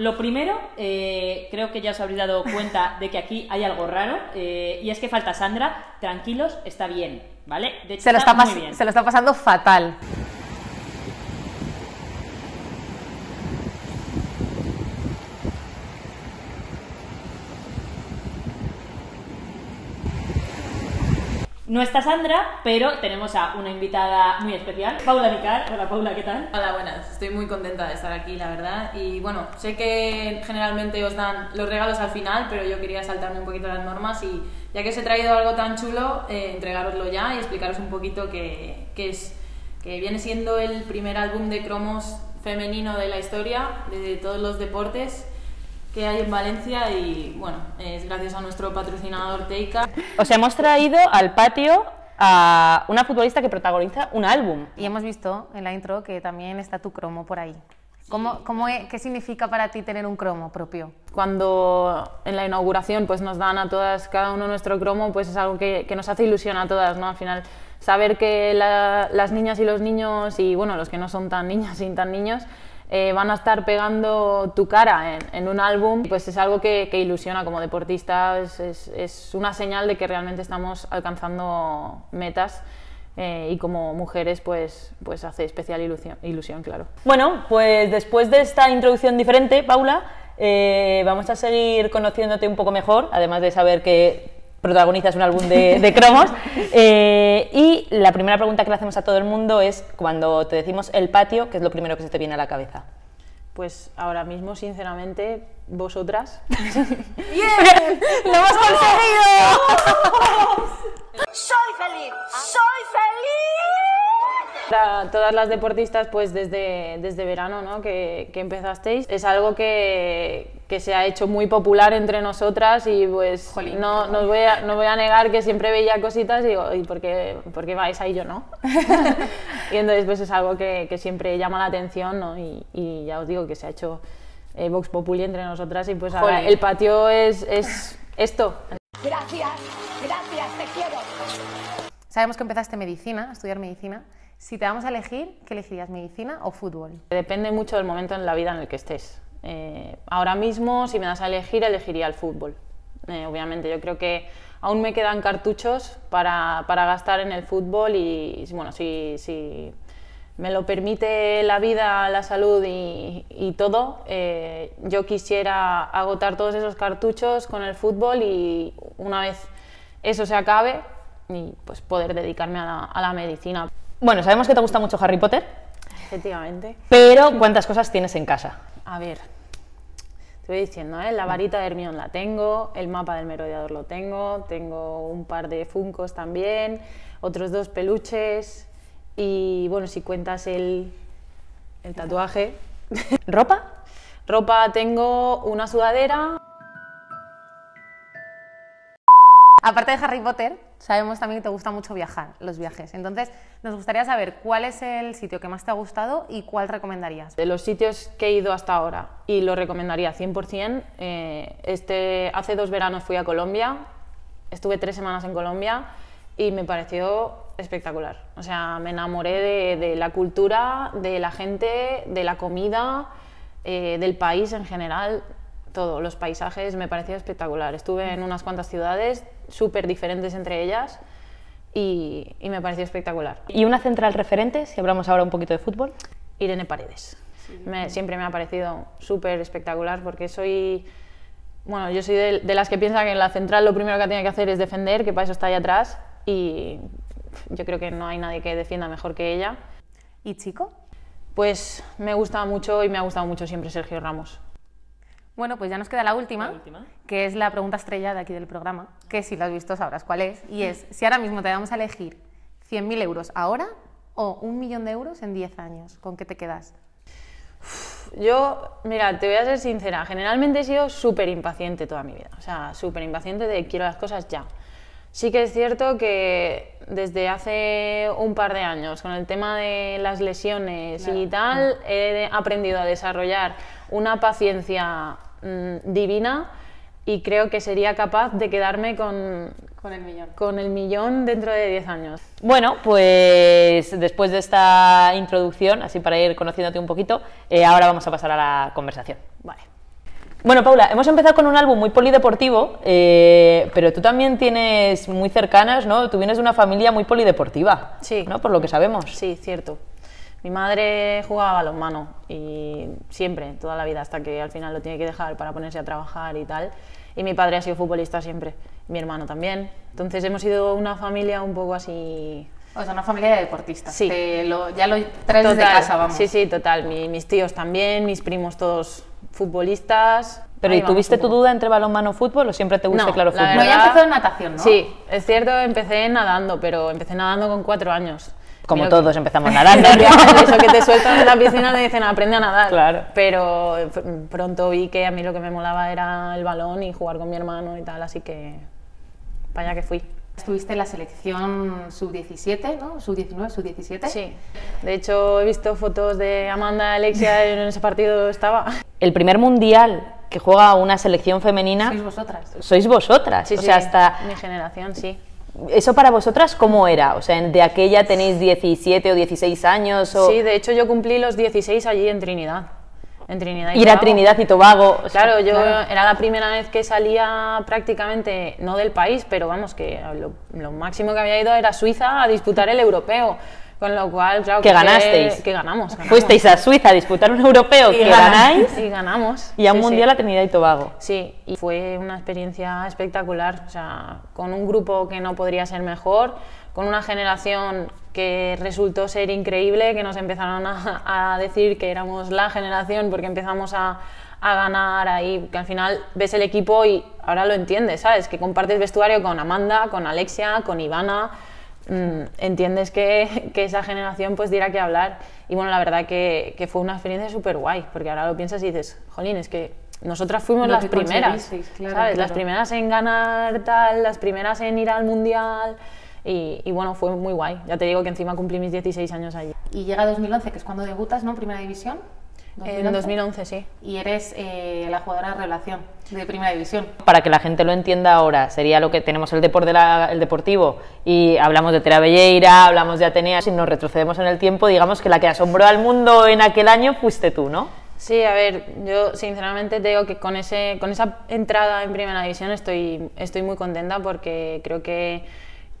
lo primero, eh, creo que ya os habréis dado cuenta de que aquí hay algo raro, eh, y es que falta Sandra. Tranquilos, está bien, ¿vale? De hecho, Se lo, está muy bien. se lo está pasando fatal. No está Sandra, pero tenemos a una invitada muy especial, Paula Vicar. Hola Paula, ¿qué tal? Hola, buenas. Estoy muy contenta de estar aquí, la verdad. Y bueno, sé que generalmente os dan los regalos al final, pero yo quería saltarme un poquito las normas y ya que os he traído algo tan chulo, eh, entregároslo ya y explicaros un poquito qué qué es, que viene siendo el primer álbum de cromos femenino de la historia, de todos los deportes que hay en Valencia y bueno, es gracias a nuestro patrocinador Teika. Os hemos traído al patio a una futbolista que protagoniza un álbum. Y hemos visto en la intro que también está tu cromo por ahí. ¿Cómo, cómo ¿Qué significa para ti tener un cromo propio? cuando en la inauguración pues nos dan a todas cada uno nuestro cromo pues es algo que, que nos hace ilusión a todas no al final saber que la- las niñas y los niños y bueno los que no son tan niñas y tan niños eh, van a estar pegando tu cara en, un álbum pues es algo que, ilusiona como deportista es una señal de que realmente estamos alcanzando metas eh, y como mujeres pues pues hace especial ilusión, ilusión claro. Bueno, pues después de esta introducción diferente, Paula, eh, vamos a seguir conociéndote un poco mejor, además de saber que protagonizas un álbum de, de cromos. Eh, y la primera pregunta que le hacemos a todo el mundo es, cuando te decimos el patio, ¿qué es lo primero que se te viene a la cabeza? Pues ahora mismo, sinceramente, vosotras. ¡Lo hemos conseguido! Soy feliz, soy feliz. Para todas las deportistas, pues desde, desde verano ¿no? que, que empezasteis, es algo que, que se ha hecho muy popular entre nosotras y pues no, no, os voy a, no voy a negar que siempre veía cositas y digo, ¿y por qué, por qué vais ahí yo no? y entonces pues es algo que, que siempre llama la atención ¿no? y, y ya os digo que se ha hecho eh, Vox Populi entre nosotras y pues ahora Jolín. el patio es, es esto, Gracias, gracias, te quiero. Sabemos que empezaste medicina, a estudiar medicina. Si te vamos a elegir, ¿qué elegirías, medicina o fútbol? Depende mucho del momento en la vida en el que estés. Eh, ahora mismo, si me das a elegir, elegiría el fútbol. Eh, obviamente, yo creo que aún me quedan cartuchos para, para gastar en el fútbol y, bueno, si, si me lo permite la vida, la salud y, todo, eh, yo quisiera agotar todos esos cartuchos con el fútbol y una vez eso se acabe, pues poder dedicarme a la medicina, Bueno, sabemos que te gusta mucho Harry Potter, efectivamente. pero ¿cuántas cosas tienes en casa? A ver, te voy diciendo, ¿eh? la varita de Hermione la tengo, el mapa del merodeador lo tengo, tengo un par de funcos también, otros dos peluches y bueno, si cuentas el, el tatuaje, ¿Ropa? ropa tengo una sudadera, Aparte de Harry Potter, sabemos también que te gusta mucho viajar, los viajes. Entonces, nos gustaría saber cuál es el sitio que más te ha gustado y cuál recomendarías. de los sitios que he ido hasta ahora y lo recomendaría 100%. eh, este, hace dos veranos fui a Colombia, estuve tres semanas en Colombia y me pareció espectacular. O sea, me enamoré de, de la cultura, de la gente, de la comida, eh, del país en general. Todo, los paisajes me pareció espectacular. Estuve en unas cuantas ciudades súper diferentes entre ellas y, y me pareció espectacular. ¿Y una central referente, si hablamos ahora un poquito de fútbol? Irene Paredes. Me- siempre me ha parecido súper espectacular porque soy, bueno, yo soy de, de las que piensa que en la central lo primero que tiene que hacer es defender, que para eso está ahí atrás y yo creo que no hay nadie que defienda mejor que ella. ¿Y chico? Pues me gusta mucho y me ha gustado mucho siempre Sergio Ramos. Bueno, pues ya nos queda la última, La última. que es la pregunta estrella de aquí del programa, que si lo has visto sabrás cuál es, y es, si ahora mismo te damos a elegir 100.000 euros ahora o un millón de euros en 10 años, ¿con qué te quedas? Yo, mira, te voy a ser sincera, generalmente he sido súper impaciente toda mi vida, o sea, súper impaciente de quiero las cosas ya. Sí que es cierto que desde hace un par de años, con el tema de las lesiones y tal, he aprendido a desarrollar una paciencia mm, divina y creo que sería capaz de quedarme con, Con el millón. con el millón dentro de 10 años. Bueno, pues después de esta introducción, así para ir conociéndote un poquito, eh, ahora vamos a pasar a la conversación. Vale. Bueno, Paula, hemos empezado con un álbum muy polideportivo, eh, pero tú también tienes muy cercanas, ¿no? Tú vienes de una familia muy polideportiva, Sí. ¿no? Por lo que sabemos. Sí, cierto. Mi madre jugaba balonmano y siempre, toda la vida, hasta que al final lo tiene que dejar para ponerse a trabajar y tal. Y mi padre ha sido futbolista siempre, mi hermano también. Entonces hemos sido una familia un poco así... O sea, una familia de deportistas. Sí. Te lo- ya lo traes desde Total, casa, vamos. Sí, sí, total. Mi- mis tíos también, mis primos todos futbolistas. Pero Ahí ¿y tuviste tu duda entre balonmano o fútbol o siempre te gusta, No, claro, la fútbol? No, ya empezó en natación, ¿no? Sí, es cierto, empecé nadando, pero empecé nadando con cuatro años. Como Mira que- todos empezamos nadando. Eso que te sueltan en la piscina te dicen aprende a nadar. Claro. Pero pronto vi que a mí lo que me molaba era el balón y jugar con mi hermano y tal, así que para allá que fui. Estuviste en la selección sub-17, ¿no? Sub-19, sub-17. Sí. De hecho, he visto fotos de Amanda Alexia en ese partido estaba. El primer mundial que juega una selección femenina Sois vosotras. sois vosotras. Sí, o sí, sea, hasta mi generación, sí. ¿Eso para vosotras cómo era? O sea, ¿de aquella tenéis 17 o 16 años? O... Sí, de hecho yo cumplí los 16 allí en Trinidad. En Trinidad y Ir a. Trinidad y Tobago. o sea, Claro, yo era la primera vez que salía prácticamente, no del país, pero vamos, que lo, lo máximo que había ido era Suiza a disputar el europeo. Con lo cual, claro, Que ganasteis. Que ganamos. ganamos. Fuisteis a Suiza a disputar un europeo que ganáis Y ganamos. y a un Sí, sí. mundial a Trinidad y Tobago. Sí, y fue una experiencia espectacular, o sea, con un grupo que no podría ser mejor, con una generación que resultó ser increíble, que nos empezaron a, a decir que éramos la generación porque empezamos a, a ganar ahí, que al final ves el equipo y ahora lo entiendes, ¿sabes? Que compartes vestuario con Amanda, con Alexia, con Ivana, mm, entiendes que, que esa generación pues dirá que hablar. Y bueno, la verdad que, que fue una experiencia súper guay, porque ahora lo piensas y dices, jolín, es que nosotras fuimos las primeras, claro, ¿sabes? Las claro. primeras en ganar tal, las primeras en ir al mundial. Y, y bueno, fue muy guay. Ya te digo que encima cumplí mis 16 años allí. Y llega 2011, que es cuando debutas, ¿no? Primera división. En 2011, sí. Y eres eh, la jugadora de revelación de Primera División. Para que la gente lo entienda ahora, sería lo que tenemos el, depor de la- el deportivo y hablamos de Tera Belleira, hablamos de Atenea, si nos retrocedemos en el tiempo, digamos que la que asombró al mundo en aquel año fuiste tú, ¿no? Sí, a ver, yo sinceramente te digo que con, ese, con esa entrada en Primera División estoy, estoy muy contenta porque creo que,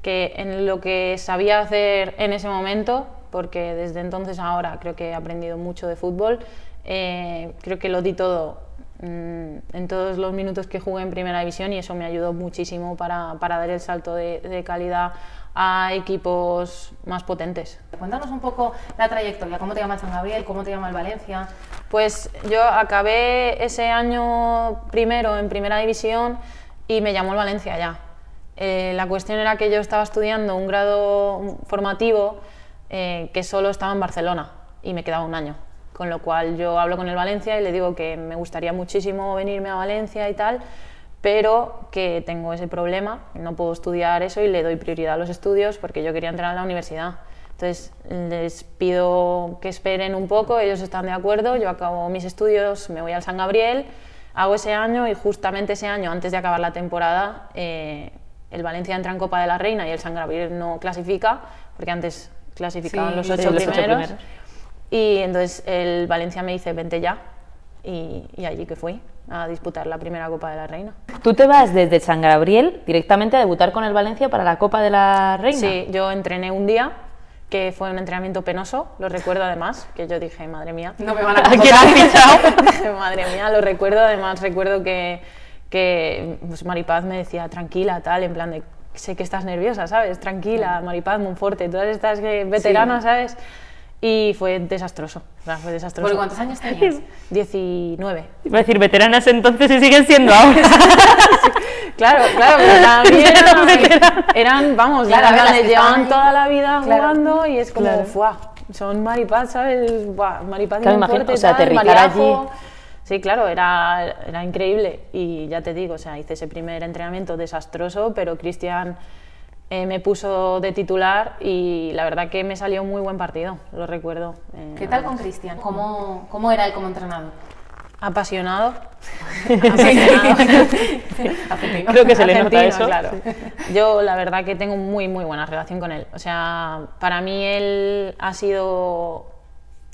que en lo que sabía hacer en ese momento, porque desde entonces ahora creo que he aprendido mucho de fútbol, eh, creo que lo di todo mm, en todos los minutos que jugué en Primera División y eso me ayudó muchísimo para, para dar el salto de, de calidad a equipos más potentes. Cuéntanos un poco la trayectoria, cómo te llama el San Gabriel, cómo te llama el Valencia. Pues yo acabé ese año primero en primera división y me llamó el Valencia ya. Eh, la cuestión era que yo estaba estudiando un grado formativo eh, que solo estaba en Barcelona y me quedaba un año. Con lo cual yo hablo con el Valencia y le digo que me gustaría muchísimo venirme a Valencia y tal, pero que tengo ese problema, no puedo estudiar eso y le doy prioridad a los estudios porque yo quería entrar a la universidad. Entonces les pido que esperen un poco, ellos están de acuerdo, yo acabo mis estudios, me voy al San Gabriel, hago ese año y justamente ese año, antes de acabar la temporada, eh, el Valencia entra en Copa de la Reina y el San Gabriel no clasifica, porque antes clasificaban Sí, los ocho los ocho primeros. primeros. Y entonces el Valencia me dice, vente ya, y, y allí que fui, a disputar la primera Copa de la Reina. Tú te vas desde San Gabriel directamente a debutar con el Valencia para la Copa de la Reina. Sí, yo entrené un día, que fue un entrenamiento penoso, lo recuerdo además, que yo dije, madre mía. No me van a ¿A quién convocar. madre mía, lo recuerdo, además recuerdo que, que pues, Maripaz me decía, tranquila, tal, en plan de, sé que estás nerviosa, ¿sabes? Tranquila, Maripaz, Monforte, todas estas que- veteranas, ¿sabes? Y fue desastroso, fue desastroso. ¿Por cuántos años tenías? 19. Iba a decir veteranas entonces y siguen siendo ahora. Claro, claro, pero también Eran eran, eran, vamos, Claro, ver, eran llevan toda la vida Claro. jugando y es como, Claro. ¡fuah! Son Maripaz, ¿sabes? Buah, Maripaz y Claro, imagino, Monforte, o sea, tal, aterrizar Mariajo. allí. Sí, claro, era, era increíble y ya te digo, o sea, hice ese primer entrenamiento desastroso, pero Cristian eh, me puso de titular y la verdad que me salió un muy buen partido, lo recuerdo. eh, ¿Qué tal con Cristian? ¿Cómo, ¿Cómo era él como entrenador? Apasionado. Apasionado. Creo que se le nota Argentino, eso. claro. Yo la verdad que tengo muy muy buena relación con él. O sea, para mí él ha sido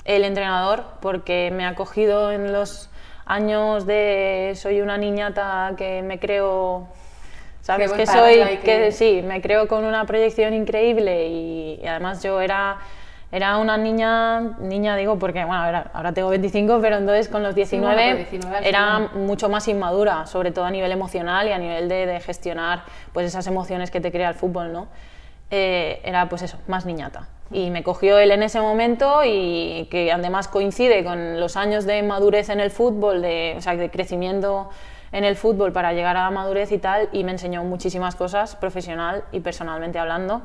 el entrenador porque me ha cogido en los años de soy una niñata que me creo sabes que soy que... que- sí me creo con una proyección increíble y, y además yo era era una niña niña digo porque bueno ahora, ahora tengo 25 pero entonces con los 19, bueno, con 19 al era final. mucho más inmadura, sobre todo a nivel emocional y a nivel de, de gestionar pues esas emociones que te crea el fútbol, ¿no? Eh, era pues eso, más niñata. Y me cogió él en ese momento y que además coincide con los años de madurez en el fútbol, de, o sea, de crecimiento en el fútbol para llegar a la madurez y tal, y me enseñó muchísimas cosas, profesional y personalmente hablando.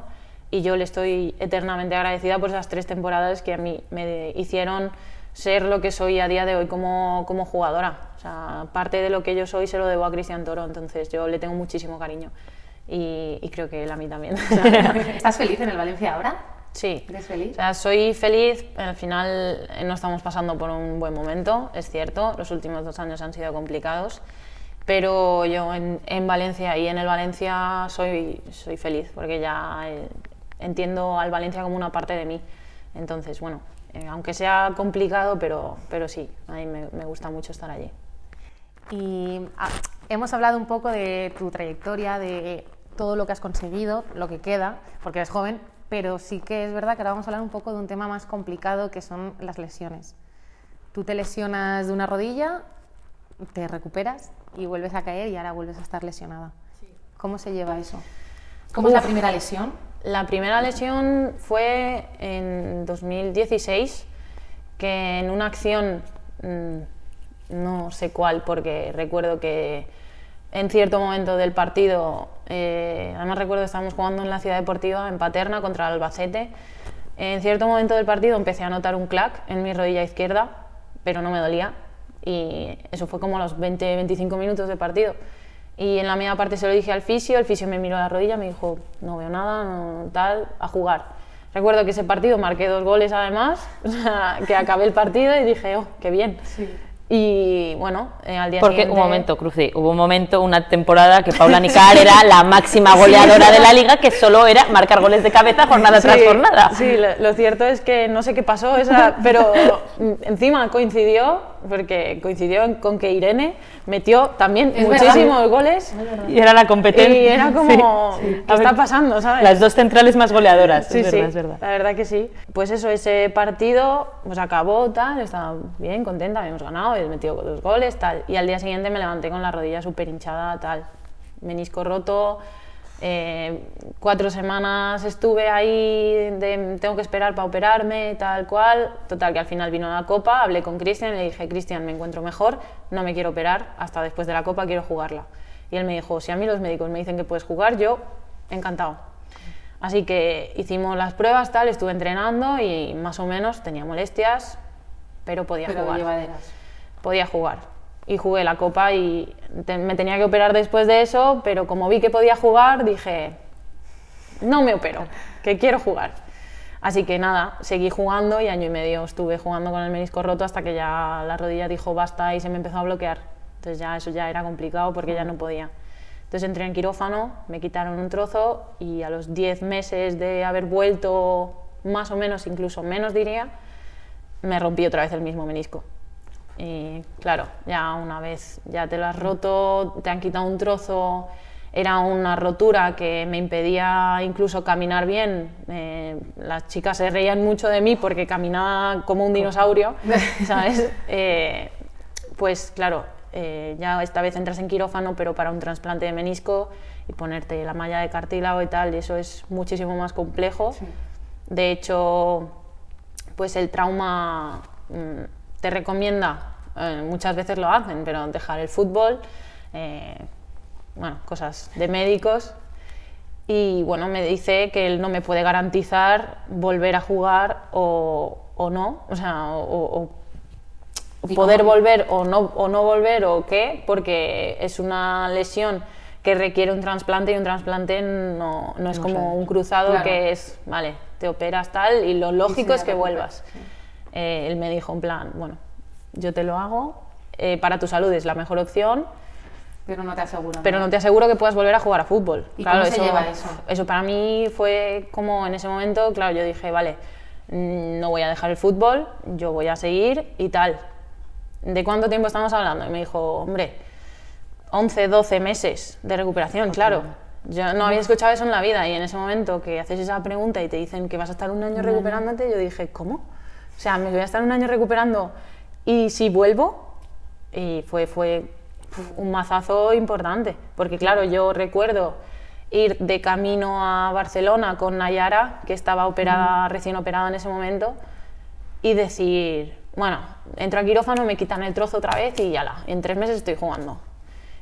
Y yo le estoy eternamente agradecida por esas tres temporadas que a mí me hicieron ser lo que soy a día de hoy como, como jugadora. O sea, parte de lo que yo soy se lo debo a Cristian Toro, entonces yo le tengo muchísimo cariño. Y, y creo que él a mí también. ¿Estás feliz en el Valencia ahora? Sí. ¿Eres feliz? O sea, soy feliz, al final no estamos pasando por un buen momento, es cierto, los últimos dos años han sido complicados, pero yo en, en Valencia y en el Valencia soy, soy feliz porque ya eh, entiendo al Valencia como una parte de mí. Entonces, bueno, eh, aunque sea complicado, pero, pero sí, a mí me, me gusta mucho estar allí. Y ah, hemos hablado un poco de tu trayectoria, de todo lo que has conseguido, lo que queda, porque eres joven, pero sí que es verdad que ahora vamos a hablar un poco de un tema más complicado que son las lesiones. Tú te lesionas de una rodilla, te recuperas y vuelves a caer y ahora vuelves a estar lesionada. ¿Cómo se lleva eso? ¿Cómo es la primera lesión? La primera lesión fue en 2016, que en una acción, mm, no sé cuál, porque recuerdo que en cierto momento del partido, eh, además recuerdo que estábamos jugando en la ciudad deportiva, en Paterna, contra Albacete, en cierto momento del partido empecé a notar un clac en mi rodilla izquierda, pero no me dolía, y eso fue como los 20-25 minutos de partido. Y en la media parte se lo dije al fisio, el fisio me miró la rodilla, me dijo, no veo nada, tal, a jugar. Recuerdo que ese partido marqué dos goles además, que acabé el partido y dije, oh, qué bien. Y bueno, eh, al día Porque, siguiente... un momento, Cruci, hubo un momento, una temporada que Paula Nicar era la máxima goleadora de la liga, que solo era marcar goles de cabeza jornada tras Sí, jornada. Sí, lo, lo cierto es que no sé qué pasó, esa, pero mm, encima coincidió, porque coincidió con que Irene metió también Es muchísimos verdad. goles Y era la competencia. y era como, Sí. ¿qué está pasando? ¿sabes? Las dos centrales más goleadoras, Sí, es sí, verdad, es verdad. la verdad que sí. Pues eso, ese partido pues acabó, tal, estaba bien, contenta, habíamos ganado, metido dos goles, tal. Y al día siguiente me levanté con la rodilla súper hinchada, tal. Menisco roto, eh, cuatro semanas estuve ahí, de, tengo que esperar para operarme, tal cual. Total, que al final vino la copa, hablé con Cristian y le dije, Cristian, me encuentro mejor, no me quiero operar, hasta después de la copa quiero jugarla. Y él me dijo, si a mí los médicos me dicen que puedes jugar, yo encantado. Así que hicimos las pruebas, tal, estuve entrenando y más o menos tenía molestias, pero podía Pero jugar. llevaderas. Podía jugar. Y jugué la copa y me tenía que operar después de eso, pero como vi que podía jugar, dije, no me opero, que quiero jugar. Así que nada, seguí jugando y año y medio estuve jugando con el menisco roto hasta que ya la rodilla dijo basta y se me empezó a bloquear. Entonces ya eso ya era complicado porque ya no podía. Entonces entré en quirófano, me quitaron un trozo y a los 10 meses de haber vuelto, más o menos, incluso menos diría, me rompí otra vez el mismo menisco. Y claro, ya una vez ya te lo has roto, te han quitado un trozo, era una rotura que me impedía incluso caminar bien. Eh, las chicas se reían mucho de mí porque caminaba como un dinosaurio, ¿sabes? Eh, pues claro, eh, ya esta vez entras en quirófano, pero para un trasplante de menisco y ponerte la malla de cartílago y tal, y eso es muchísimo más complejo. De hecho, pues el trauma mm, te recomienda, eh, muchas veces lo hacen, pero dejar el fútbol, eh, bueno, cosas de médicos. Y bueno, me dice que él no me puede garantizar volver a jugar o, o no, o sea, o, o- ¿Y poder volver o no, o no volver o qué, porque es una lesión que requiere un trasplante y un trasplante no, no es No como sabes. un cruzado Claro. que es, vale, te operas tal y lo lógico se es que vuelvas. Eh, él me dijo en plan, bueno, yo te lo hago eh, para tu salud es la mejor opción, Pero no te aseguro. pero no te aseguro que puedas volver a jugar a fútbol. ¿Y cómo se lleva eso? Eso para mí fue como en ese momento, claro, yo dije, vale, mm, no voy a dejar el fútbol, yo voy a seguir y tal. ¿De cuánto tiempo estamos hablando? Y me dijo, hombre, 11, 12 meses de recuperación, claro. Yo no había escuchado eso en la vida y en ese momento que haces esa pregunta y te dicen que vas a estar un año recuperándote, yo dije, ¿cómo? O sea, me voy a estar un año recuperando y si vuelvo, y fue, fue un mazazo importante, porque claro, yo recuerdo ir de camino a Barcelona con Nayara, que estaba operada, recién operada en ese momento, y decir, bueno, entro a quirófano, me quitan el trozo otra vez y ya la, en tres meses estoy jugando.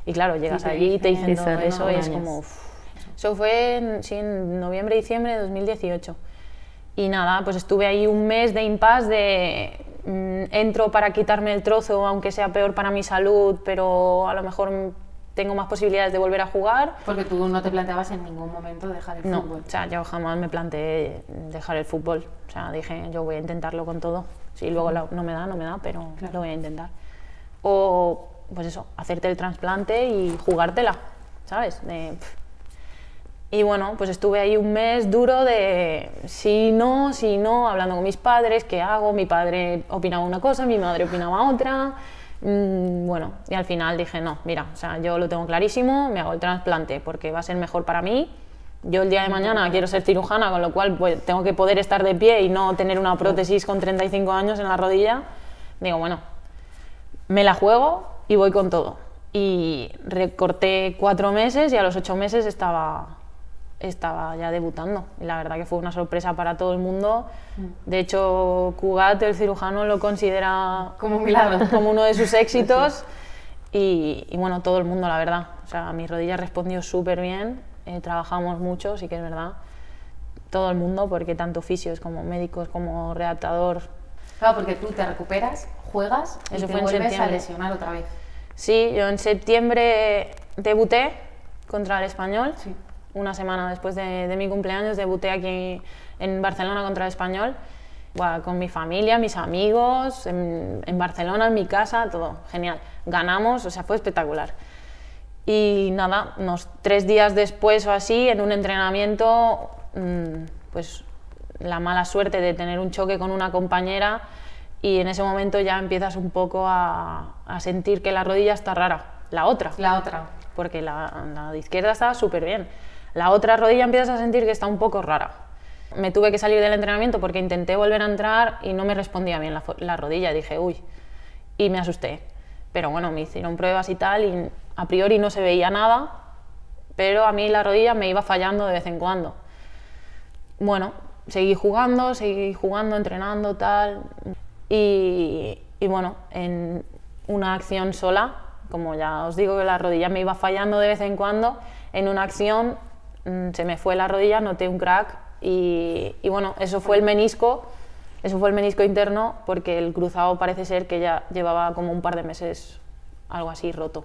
Y claro, llegas te allí y te dicen, todo "Sí, eso y es años". como... uf. Eso fue en, sí, en noviembre, diciembre de 2018. Y nada, pues estuve ahí un mes de impasse de mm, entro para quitarme el trozo, aunque sea peor para mi salud, pero a lo mejor tengo más posibilidades de volver a jugar. Porque tú no te planteabas en ningún momento dejar el No, fútbol. o sea, yo jamás me planteé dejar el fútbol. O sea, dije, yo voy a intentarlo con todo. Si luego la- no me da, no me da, pero Claro. lo voy a intentar. O, pues eso, hacerte el trasplante y jugártela, ¿sabes? De, pff. Y bueno, pues estuve ahí un mes duro de si no, si no, hablando con mis padres, qué hago. Mi padre opinaba una cosa, mi madre opinaba otra. Mm, bueno, y al final dije, no, mira, o sea, yo lo tengo clarísimo, me hago el trasplante porque va a ser mejor para mí. Yo el día de mañana quiero ser cirujana, con lo cual pues, tengo que poder estar de pie y no tener una prótesis con 35 años en la rodilla. Digo, bueno, me la juego y voy con todo. Y recorté cuatro meses y a los ocho meses estaba, estaba ya debutando. Y la verdad que fue una sorpresa para todo el mundo. De hecho, Cugat, el cirujano, lo considera Como un milagro. como uno de sus éxitos. Y, y bueno, todo el mundo, la verdad. O sea, mi rodilla respondió súper bien. eh, trabajamos mucho, sí que es verdad. Todo el mundo, porque tanto fisios como médicos como redactador Claro, porque tú te recuperas, juegas y Eso te fue en vuelves a lesionar otra vez. Sí, yo en septiembre debuté contra el Español. Sí. Una semana después de, de mi cumpleaños debuté aquí en Barcelona contra el Español. Con mi familia, mis amigos, en, en Barcelona, en mi casa, todo genial. Ganamos, o sea, fue espectacular. Y nada, unos tres días después o así, en un entrenamiento, mm, pues la mala suerte de tener un choque con una compañera y en ese momento ya empiezas un poco a, a sentir que la rodilla está rara, la otra, La otra. porque la, la de izquierda estaba súper bien. La otra rodilla empiezas a sentir que está un poco rara. Me tuve que salir del entrenamiento porque intenté volver a entrar y no me respondía bien la, rodilla. Dije, uy, y me asusté. Pero bueno, me hicieron pruebas y tal y a priori no se veía nada, pero a mí la rodilla me iba fallando de vez en cuando. Bueno, seguí jugando, seguí jugando, entrenando, tal. Y, y bueno, en una acción sola, como ya os digo que la rodilla me iba fallando de vez en cuando, en una acción mm, se me fue la rodilla, noté un crack y, y bueno, eso fue el menisco, eso fue el menisco interno porque el cruzado parece ser que ya llevaba como un par de meses algo así roto.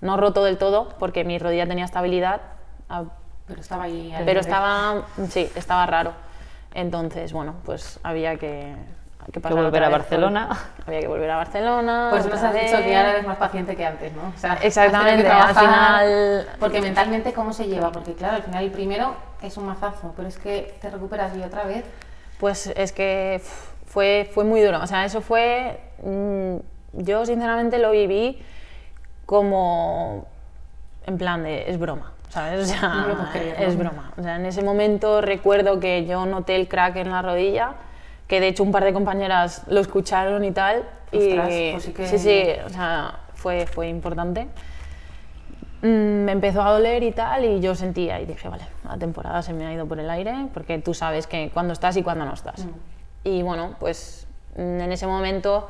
No roto del todo porque mi rodilla tenía estabilidad, a- Pero estaba ahí. pero estaba, sí, estaba raro. Entonces, bueno, pues había que, que pasar volver a Barcelona. por- había que volver a Barcelona. Pues nos has dicho que ahora eres más paciente que antes, ¿no? O sea, Exactamente, que al final- Porque mentalmente, ¿cómo se lleva? Porque claro, al final el primero es un mazazo, pero es que te recuperas y otra vez. Pues es que fue, fue muy duro. O sea, eso fue. mm, yo sinceramente lo viví como. En plan de. Es broma. ¿Sabes? O sea, No creer, es ¿no? broma. O sea, en ese momento recuerdo que yo noté el crack en la rodilla, que de hecho un par de compañeras lo escucharon y tal. Ostras, y pues sí que- sí, sí, o sea, fue, fue importante. Mm, me empezó a doler y tal, y yo sentía y dije, vale, la temporada se me ha ido por el aire, porque tú sabes que cuando estás y cuando no estás. Mm. Y bueno, pues mm, en ese momento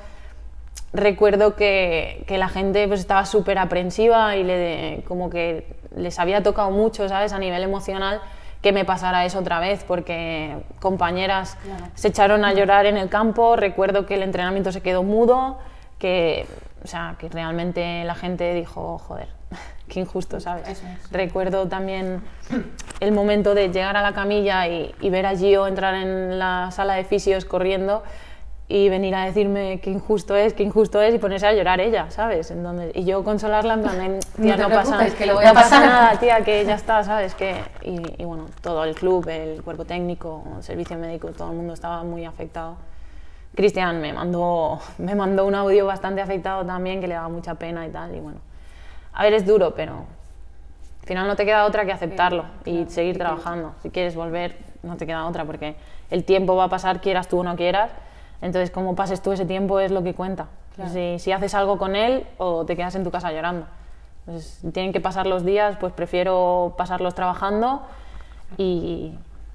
recuerdo que, que la gente pues estaba súper aprensiva y le, como que les había tocado mucho, ¿sabes? A nivel emocional que me pasara eso otra vez, porque compañeras Claro. se echaron a llorar en el campo, recuerdo que el entrenamiento se quedó mudo, que, o sea, que realmente la gente dijo, joder, qué injusto, ¿sabes? Es. Recuerdo también el momento de llegar a la camilla y, y ver a Gio entrar en la sala de fisios corriendo y venir a decirme qué injusto es, qué injusto es y ponerse a llorar ella, ¿sabes? En donde, y yo consolarla en plan, tía, te no, pasa, que lo voy no a pasa pasar". nada, tía, que ya está, ¿sabes? Que, y, y bueno, todo el club, el cuerpo técnico, el servicio médico, todo el mundo estaba muy afectado. Cristian me mandó, me mandó un audio bastante afectado también, que le daba mucha pena y tal, y bueno, a ver, es duro, pero al final no te queda otra que aceptarlo y seguir trabajando. Si quieres volver, no te queda otra, porque el tiempo va a pasar, quieras tú o no quieras. Entonces, cómo pases tú ese tiempo es lo que cuenta. Si, si haces algo con él o te quedas en tu casa llorando. Entonces, tienen que pasar los días, pues prefiero pasarlos trabajando y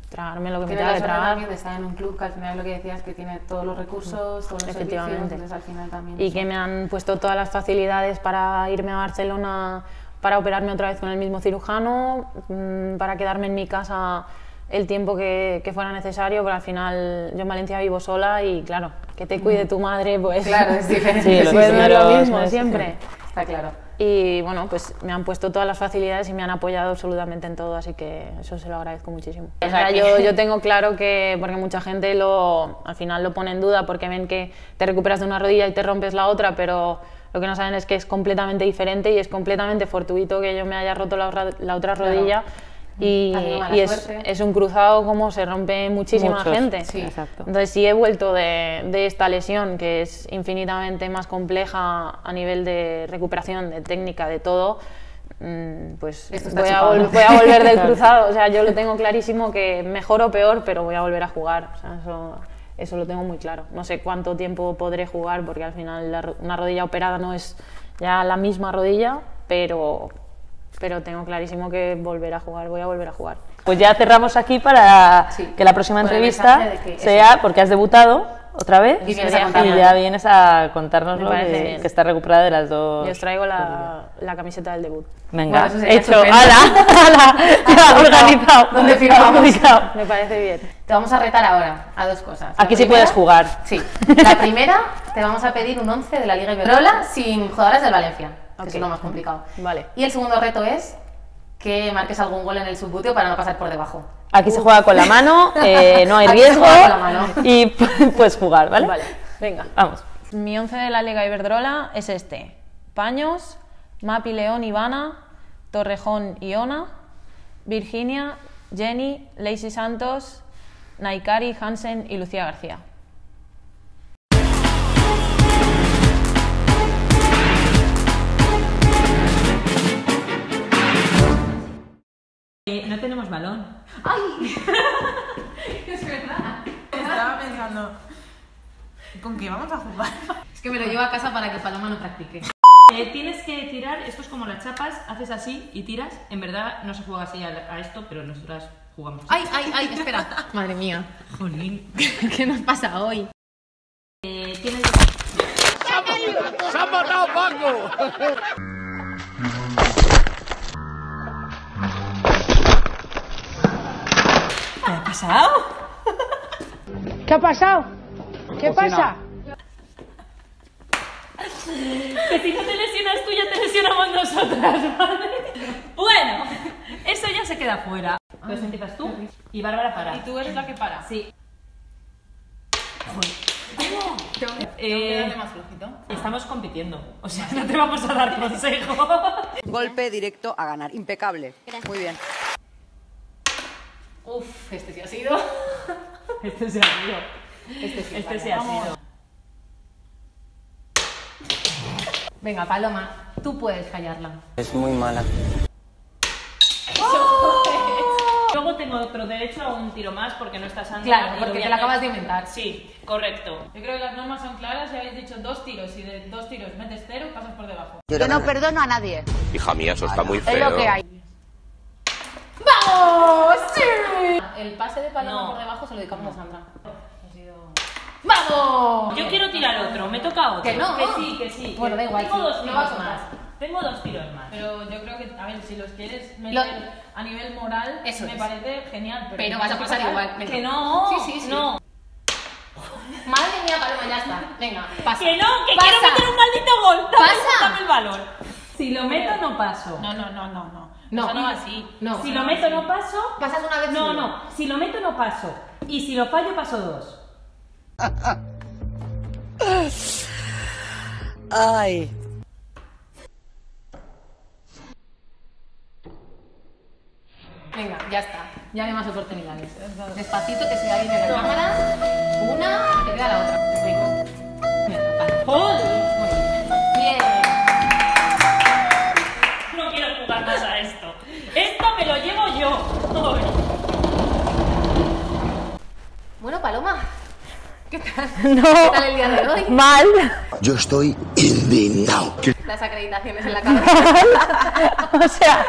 tragarme lo que me tenga que tragar. de estar en un club que al final lo que decías que tiene todos los recursos, todos los servicios, entonces al final también y que me han puesto todas las facilidades para irme a Barcelona para operarme otra vez con el mismo cirujano, mm, para quedarme en mi casa el tiempo que, que fuera necesario, pero al final yo en Valencia vivo sola y claro, que te cuide tu madre, pues, Claro, es diferente. Sí, pues es lo mismo siempre. Está claro. Y bueno, pues me han puesto todas las facilidades y me han apoyado absolutamente en todo, así que eso se lo agradezco muchísimo. O sea, yo, yo tengo claro que, porque mucha gente lo, al final lo pone en duda porque ven que te recuperas de una rodilla y te rompes la otra, pero lo que no saben es que es completamente diferente y es completamente fortuito que yo me haya roto la, la otra rodilla. Y, y es, es un cruzado como se rompe muchísima Muchos, gente. sí, exacto. Entonces, si he vuelto de, de esta lesión, que es infinitamente más compleja a nivel de recuperación, de técnica, de todo, mm, pues voy a, voy a volver del cruzado. O sea, yo lo tengo clarísimo que mejor o peor, pero voy a volver a jugar. O sea, eso, eso lo tengo muy claro. No sé cuánto tiempo podré jugar, porque al final la una rodilla operada no es ya la misma rodilla, pero, pero tengo clarísimo que volver a jugar, voy a volver a jugar. Pues ya cerramos aquí para Sí, que la próxima entrevista sea porque has debutado otra vez Y vienes a Sí, y ya vienes a contarnos Me lo parece que, que está recuperada de las dos. Yo os traigo la, la camiseta del debut. Venga, Bueno, hecho, ala, ala, ya, organizado. ¿Dónde firmamos? Me parece bien. Te vamos a retar ahora a dos cosas. La Aquí sí primera- puedes jugar. Sí. La primera, te vamos a pedir un 11 de la Liga Iberdrola sin jugadoras del Valencia, que es lo más complicado. Vale. Y el segundo reto es que marques algún gol en el subbuteo para no pasar por debajo. Aquí se juega con la mano, eh, no hay Aquí se riesgo juega con la mano. y puedes jugar, ¿vale? Vale, venga. Vamos. Mi 11 de la Liga Iberdrola es este. Paños, Mapi León Ivana, Torrejón Iona, Virginia, Jenny, Lacey Santos, Naikari, Hansen y Lucía García. Eh, no tenemos balón. Estaba pensando, ¿con qué vamos a jugar? Es que me lo llevo a casa para que Paloma no practique. Eh, tienes que tirar, esto es como las chapas, haces así y tiras. En verdad no se juega así a, a esto, pero nosotras jugamos así. Ay, ay, ay, espera. Madre mía. Jolín. ¿Qué nos pasa hoy? Eh, tienes... ¿Qué ha pasado? ¿Qué ha pasado? ¿Qué pasa? Que si no te lesionas tú, ya te lesionamos nosotras, ¿vale? Bueno, eso ya se queda fuera. Pues empiezas tú y Bárbara para. Y tú eres la que para. Sí. Eh, más flojito. estamos compitiendo, o sea, no te vamos a dar consejo. Golpe directo a ganar. Impecable. Muy bien. Uf, este sí ha sido. Este se ha sido. Este sí. Este vale. ha sido. Venga, Paloma, tú puedes fallarla. Es muy mala. Luego tengo otro derecho a un tiro más porque no está Sandra. Claro, lo porque te hacer- acabas de inventar. Sí, correcto. Yo creo que las normas son claras y habéis dicho dos tiros y de dos tiros metes cero, pasas por debajo. Yo no perdono a nadie. Hija mía, eso está muy Es feo. lo que hay. ¡Vamos! ¡Sí! El pase de Paloma No. por debajo se lo dedicamos a Sandra. ¡Vamos! Yo quiero tirar otro, me toca otro. Que no. Que sí, que sí. Bueno, da igual, Tengo sí, dos no tiros vas a más. contar. Tengo dos tiros más. Pero yo creo que, a ver, si los quieres meter Lo- a nivel moral, Eso me es. parece genial. Pero, Pero vas a pasar igual. Venga. Que no. Sí, sí, sí. No. Madre mía, Paloma, ya está. Venga, pasa. Que no, que Pasa. quiero meter un maldito gol. Dame, Pasa. dame el valor. Si lo meto, no paso. No, no, no, no, no. No. Eso no va así. No. Si lo meto, no paso. Pasas una vez No, no. Si lo meto, no paso. Y si lo fallo, paso dos. Ay. Venga, ya está. Ya no hay más oportunidades. Despacito, que se vea bien en la cámara. Una, te queda la otra. Venga. Vale. Muy Bueno, Paloma, ¿qué tal? No. ¿Qué tal el día de hoy? Mal. Yo estoy indignado. Las acreditaciones en la cabeza. o sea,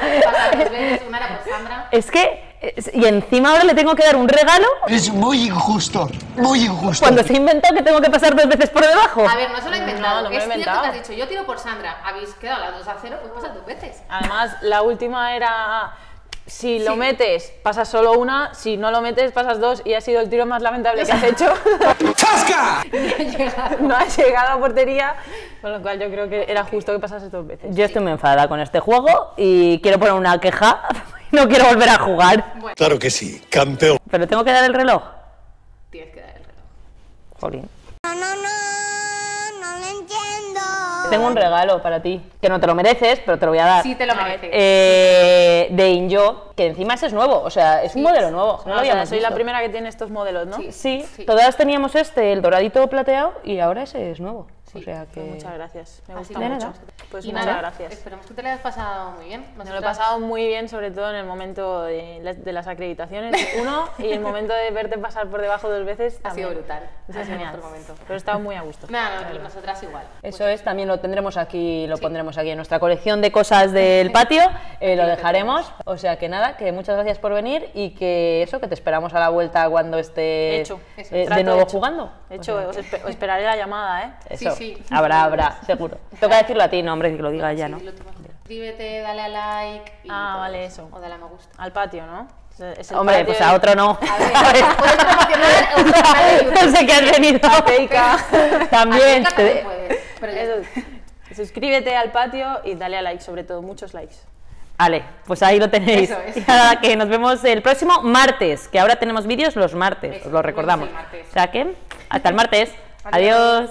Sandra. es que. es- Y encima ahora le tengo que dar un regalo Es muy injusto, muy injusto. cuando se ha inventado que tengo que pasar dos veces por debajo. A ver, no se lo he inventado. no me lo he es cierto inventado. que has dicho, yo tiro por Sandra. Habéis quedado las dos a cero, pues pasa dos veces. Además, la última era. Si lo metes, pasas solo una, si no lo metes, pasas dos, y ha sido el tiro más lamentable que has hecho. ¡Chasca! no has llegado a portería, con lo cual yo creo que era justo que pasases dos veces. Yo estoy muy enfadada con este juego y quiero poner una queja. No quiero volver a jugar. Claro que sí, campeón. Pero tengo que dar el reloj. Tienes que dar el reloj. Jolín. No, no, no. Tengo un regalo para ti, que no te lo mereces, pero te lo voy a dar. Sí, te lo mereces. Eh, de Injo, que encima ese es nuevo, o sea, es un modelo nuevo. No lo o sea, habíamos soy la primera que tiene estos modelos, ¿no? Sí, todas teníamos este, el doradito plateado, y ahora ese es nuevo. o sea que. Muchas gracias, me gusta mucho. Pues Y muchas nada, gracias. Esperemos que te lo hayas pasado muy bien. Me lo he pasado muy bien, sobre todo en el momento de, las- de las acreditaciones, uno, y el momento de verte pasar por debajo dos veces. Ha sido también. brutal. Eso Ha es sido genial. momento. Pero he estado muy a gusto. Nada, no, nosotras igual. Eso es, también lo tendremos aquí, lo pondremos aquí en nuestra colección de cosas del patio, eh, lo dejaremos. O sea que nada, que muchas gracias por venir y que eso, que te esperamos a la vuelta cuando estés Hecho. eh, de nuevo hecho. jugando. De hecho, os, espe- os esperaré la llamada, ¿eh? Eso, Sí, sí. habrá, habrá, seguro. Toca decirlo a ti, no, hombre, que lo diga ella, ¿no? Lo. Suscríbete, dale a like. Y Ah, vale, eso. O dale a me gusta. Al patio, ¿no? Es- es el Hombre, patio pues a otro no. A ver, puedes promocionar otro canal de YouTube. No sé qué has venido. También. Te- puedes, pero Eso. Suscríbete al patio y dale a like, sobre todo, muchos likes. Vale, pues ahí lo tenéis. Eso es. Y nada, que nos vemos el próximo martes, que ahora tenemos vídeos los martes, Eso, os lo recordamos. O sea que, hasta el martes. Adiós. Adiós.